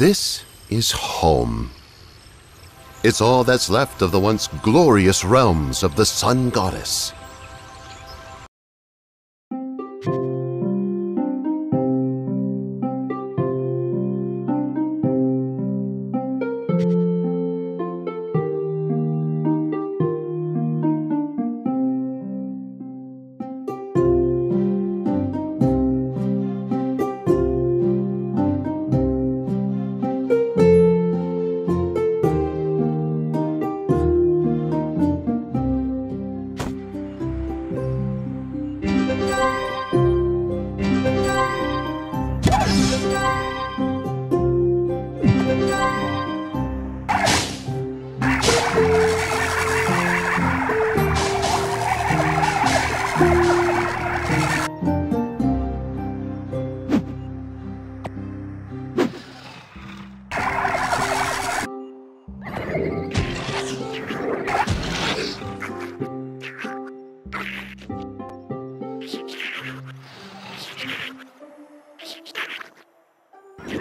This is home. It's all that's left of the once glorious realms of the Sun Goddess.